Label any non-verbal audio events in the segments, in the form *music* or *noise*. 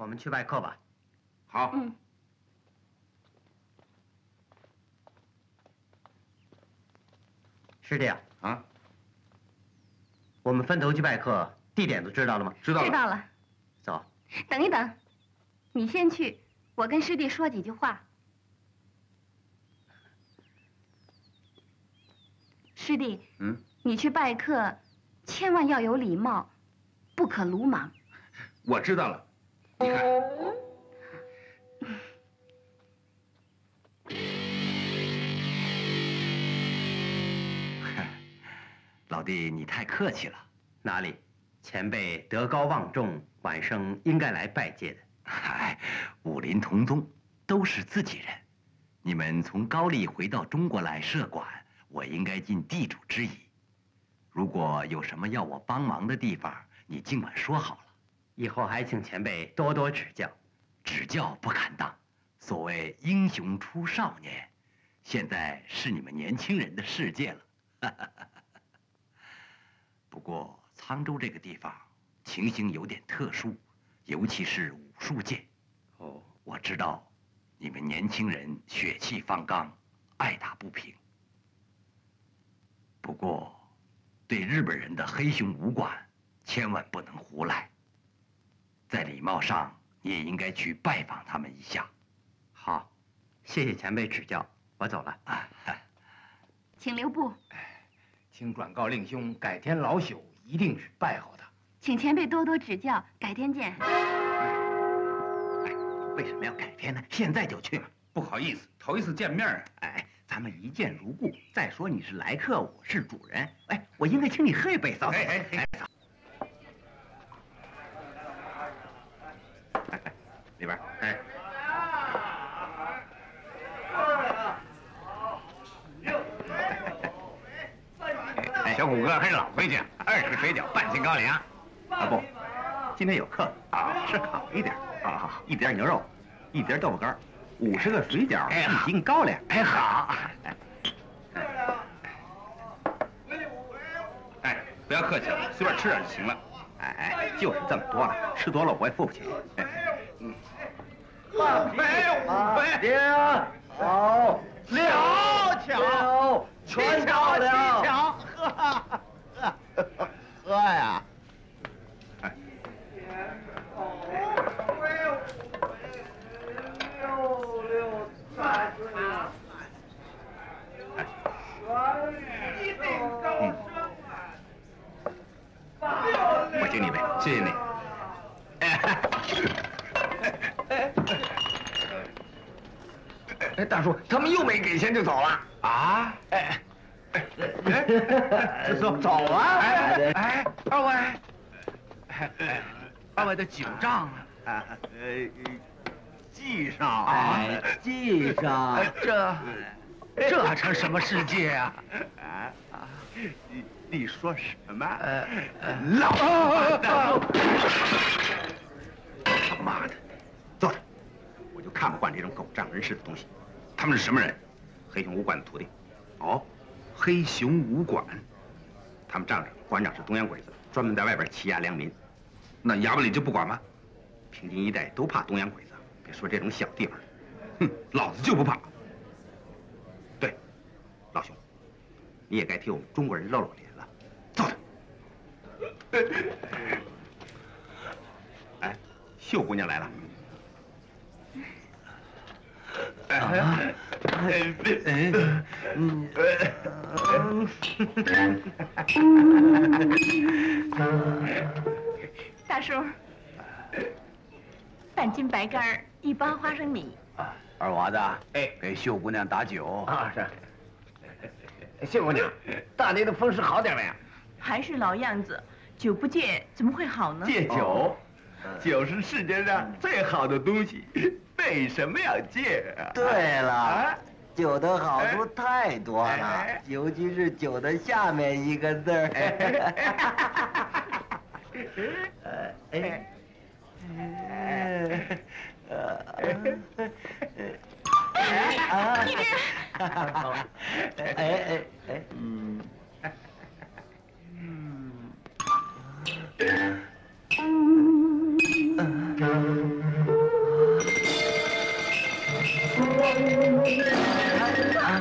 我们去拜客吧。好，嗯，师弟啊，啊，我们分头去拜客，地点都知道了吗？知道了。知道了。走。等一等，你先去，我跟师弟说几句话。师弟，嗯，你去拜客，千万要有礼貌，不可鲁莽。我知道了。你看，老弟，你太客气了。哪里？前辈德高望重，晚生应该来拜见的。嗨，武林同宗，都是自己人。你们从高丽回到中国来设馆，我应该尽地主之谊。如果有什么要我帮忙的地方，你尽管说好了。以后还请前辈多多指教。指教不敢当。所谓英雄出少年，现在是你们年轻人的世界了。*laughs* 不过沧州这个地方情形有点特殊，尤其是武术界。哦，我知道，你们年轻人血气方刚，爱打不平。不过，对日本人的黑熊武馆，千万不能胡来。在礼貌上，你也应该去拜访他们一下。好，谢谢前辈指教，我走了。啊，*laughs* 请留步，请转告令兄，改天老朽一定是拜候他。请前辈多多指教，改天见。哎为什么要改天呢？现在就去嘛！不好意思，头一次见面啊。哎，咱们一见如故。再说你是来客，我是主人，哎，我应该请你喝一杯，嫂子。哎哎哎里边，哎，哎，小虎哥还是老规矩，二十个水饺，半斤高粱。啊不，今天有客啊，吃好一点。啊一碟牛肉，一碟豆腐干，五十个水饺，哎一斤高粱。哎好。哎哎，不要客气了，随便吃点就行了。哎哎，就是这么多了，吃多了我也付不起。哎五杯，五杯。好，六巧，全巧了七巧，喝，喝，喝呀！我敬你一杯，谢谢你。大叔，他们又没给钱就走了。啊？哎，哎，走走啊！哎哎，二位，哎哎，二位的酒账啊？啊，呃，记上啊记上这这还成什么世界啊？啊啊！你你说什么？老啊 *laughs* 他妈的！坐着，我就看不惯这种狗仗人势的东西。他们是什么人？黑熊武馆的徒弟，哦，黑熊武馆。他们仗着馆长是东洋鬼子，专门在外边欺压良民。那衙门里就不管吗？平津一带都怕东洋鬼子，别说这种小地方。哼，老子就不怕。对，老兄，你也该替我们中国人露露脸了。坐着。*laughs* 哎，秀姑娘来了。哎哎哎，嗯，大叔，半斤白干儿，一包花生米。二娃子，哎给秀姑娘打酒。啊，是。秀姑娘，大年的风湿好点没有？还是老样子，酒不戒怎么会好呢？戒酒，酒是世界上最好的东西，为什么要戒啊？对了啊，酒的好处太多了哎，尤其是酒的下面一个字儿。哎？*laughs* 哎！哎？哎？哎，嗯。嗯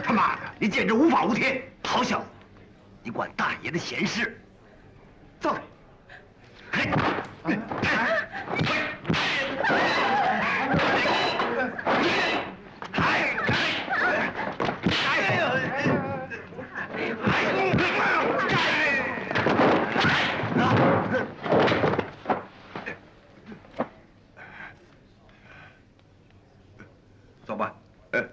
他妈的，你简直无法无天。好小子，你管大爷的闲事？走。嘿，走吧。呃，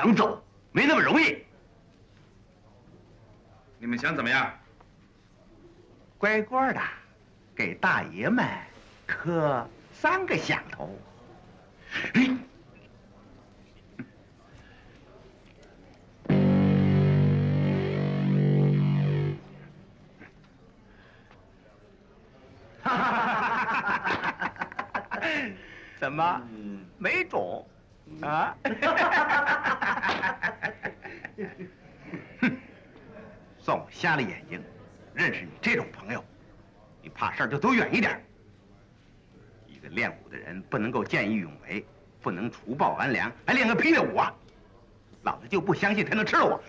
想走没那么容易。你们想怎么样？乖乖的，给大爷们磕三个响头。嘿，*laughs* 怎么没种啊？*laughs* 算我瞎了眼睛，认识你这种朋友，你怕事儿就走远一点。一个练武的人不能够见义勇为，不能除暴安良，还练个霹雳舞啊！老子就不相信他能吃了我！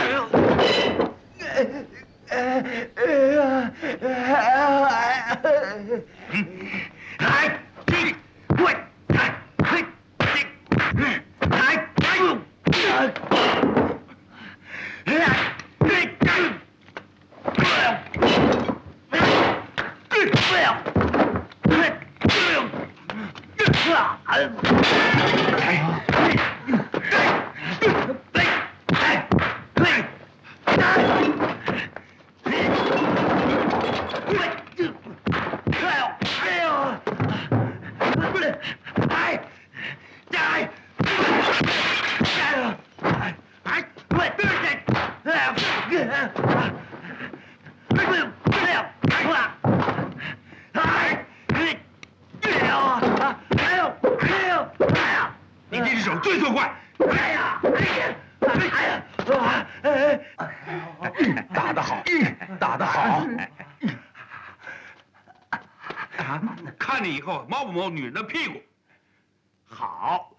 嘿，这，来，你这只手最最坏。哎呀，哎呀，哎呀，打得好，打得好。看你以后摸不摸女人的屁股？好，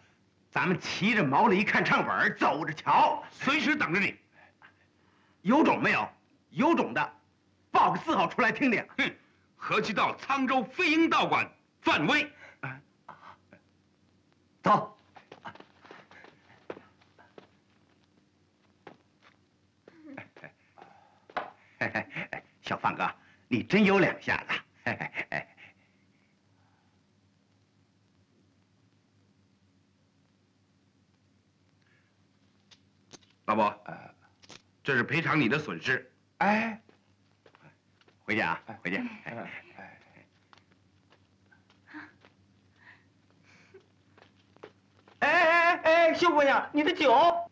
咱们骑着毛驴看唱本，走着瞧，随时等着你。有种没有？有种的，报个字号出来听听。哼，何其道沧州飞鹰道馆范威。走。小范哥，你真有两下子。老伯，这是赔偿你的损失。哎，回去啊，回去。哎哎哎，秀姑娘，你的酒。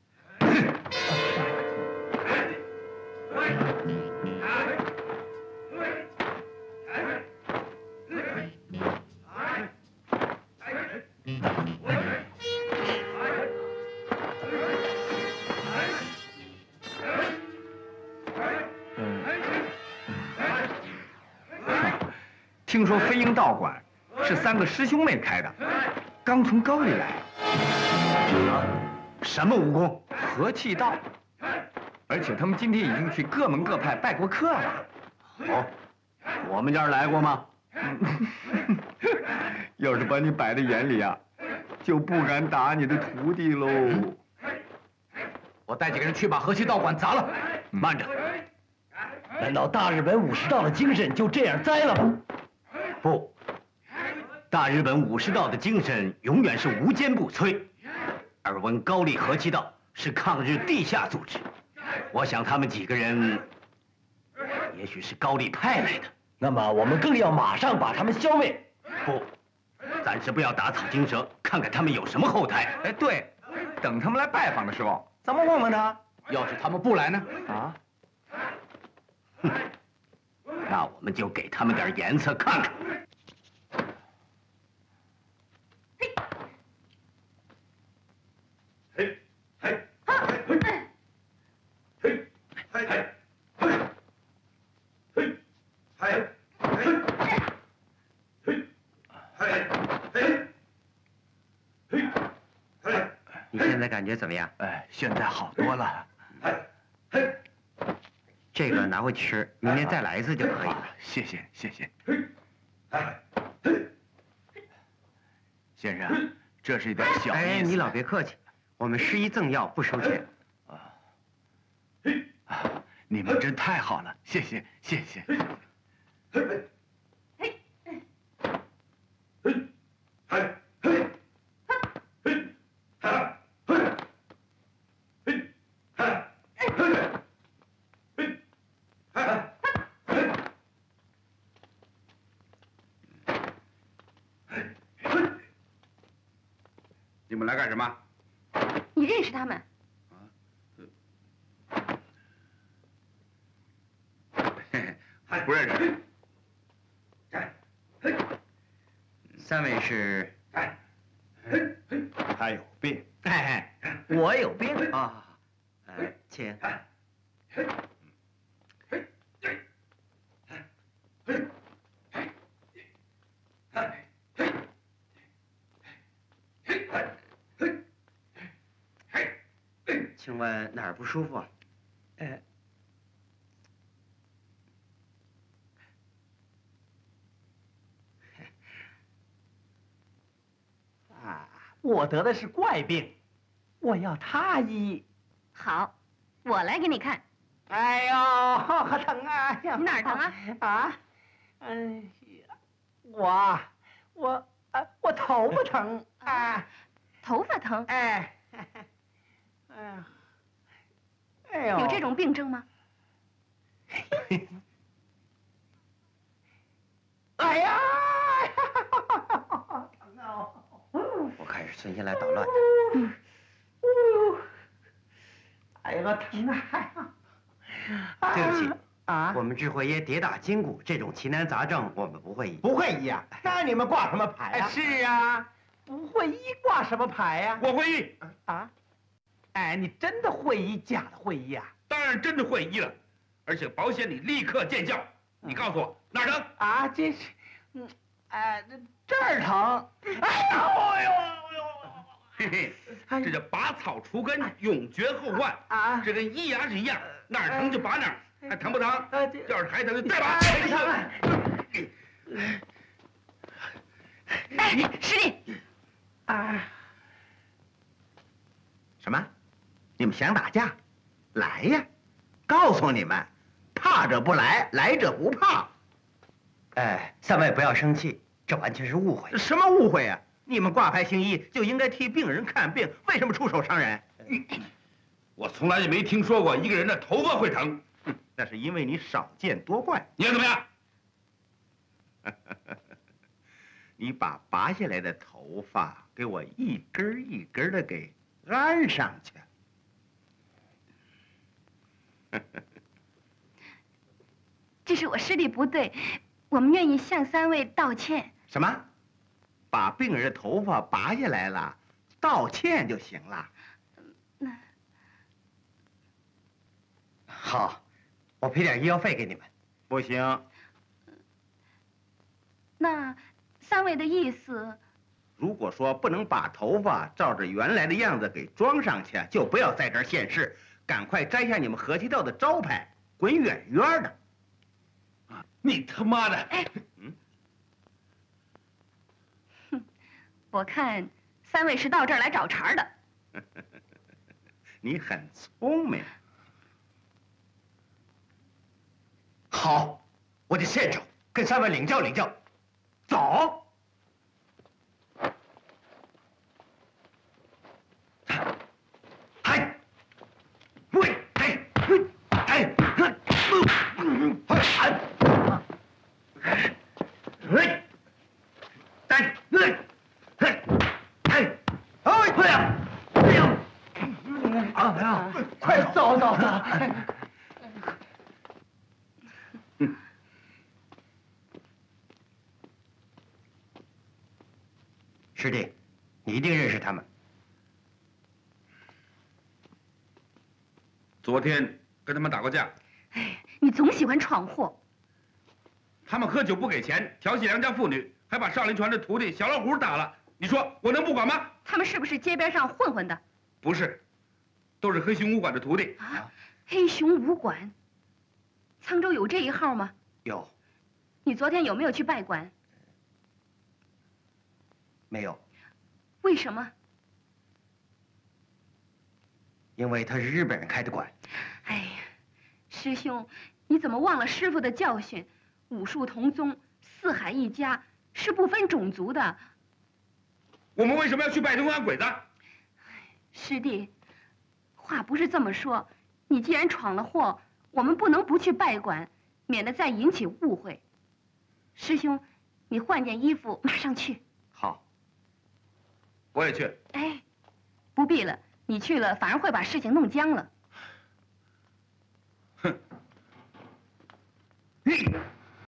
说飞鹰道馆是三个师兄妹开的，刚从高丽来。什么武功？和气道，而且他们今天已经去各门各派拜过客了。哦，我们家来过吗？*laughs* 要是把你摆在眼里啊，就不敢打你的徒弟喽。我带几个人去把和气道馆砸了。慢着，难道大日本武士道的精神就这样栽了吗？不，大日本武士道的精神永远是无坚不摧。耳闻高丽和气道是抗日地下组织，我想他们几个人也许是高丽派来的。那么我们更要马上把他们消灭。不，暂时不要打草惊蛇，看看他们有什么后台。哎，对，等他们来拜访的时候，咱们问问他。要是他们不来呢？啊，*laughs* 那我们就给他们点颜色看看。你现在感觉怎么样？哎，现在好多了。这个拿回去吃，明天再来一次就可以了。谢谢，谢谢。先生，这是一点小哎，意思。你老别客气，我们施医赠药不收钱。啊，你们真太好了，谢谢，谢谢。你们来干什么？你认识他们？不认识。三位是？他有病。哎，我有病啊！哎，请。请问哪儿不舒服啊？哎，我得的是怪病，我要他医。好，我来给你看。哎呦，好疼啊！哎呀你哪儿疼啊？啊，哎呀，我我啊，我头发疼 *laughs* 啊，头发疼，哎，哎呀，哎呦，有这种病症吗？哎呀，疼啊！我看是存心来捣乱的。哎呀，疼啊！对不起，啊我，们智慧爷跌打筋骨这种奇难杂症，我们不会医。不会医啊？那你们挂什么牌哎啊？是啊，不会医挂什么牌呀？我会医，啊？哎，你真的会医，假的会医啊？当然真的会医了，而且保险里立刻见效。你告诉我哪儿疼？啊，这是，嗯，哎，这这儿疼。哎哎呦，嘿嘿，这叫拔草除根，永绝后患。啊！这跟医牙是一样，哪儿疼就拔哪儿，还疼不疼？要是还疼就再拔。哎疼啊哎，师弟，啊！什么？你们想打架？来呀！告诉你们，怕者不来，来者不怕。哎，三位不要生气，这完全是误会。什么误会啊？你们挂牌行医就应该替病人看病，为什么出手伤人？我从来就没听说过一个人的头发会疼。那是因为你少见多怪。你要怎么样？*laughs* 你把拔下来的头发给我一根一根的给安上去。*laughs* 这是我师弟不对，我们愿意向三位道歉。什么？把病人的头发拔下来了，道歉就行了。那好，我赔点医药费给你们。不行，那三位的意思，如果说不能把头发照着原来的样子给装上去，就不要在这儿现世，赶快摘下你们和气道的招牌，滚远远的。你他妈的！我看三位是到这儿来找茬的。*laughs* 你很聪明。好，我就现手跟三位领教领教。走。嗨，喂，嘿，嘿，嘿，嘿，嗯，嘿，哎，嘿，哎，嘿，嘿，嘿，哎，对呀，哎呀，啊呀，快走走走！师弟，你一定认识他们。昨天跟他们打过架。哎，你总喜欢闯祸。他们喝酒不给钱，调戏良家妇女，还把少林传的徒弟小老虎打了。你说我能不管吗？他们是不是街边上混混的？不是，都是黑熊武馆的徒弟。啊，黑熊武馆。沧州有这一号吗？有。你昨天有没有去拜馆？没有。为什么？因为他是日本人开的馆。哎呀，师兄，你怎么忘了师傅的教训？武术同宗，四海一家，是不分种族的。我们为什么要去拜东方鬼子？师弟，话不是这么说。你既然闯了祸，我们不能不去拜馆，免得再引起误会。师兄，你换件衣服，马上去。好，我也去。哎，不必了，你去了反而会把事情弄僵了。哼。你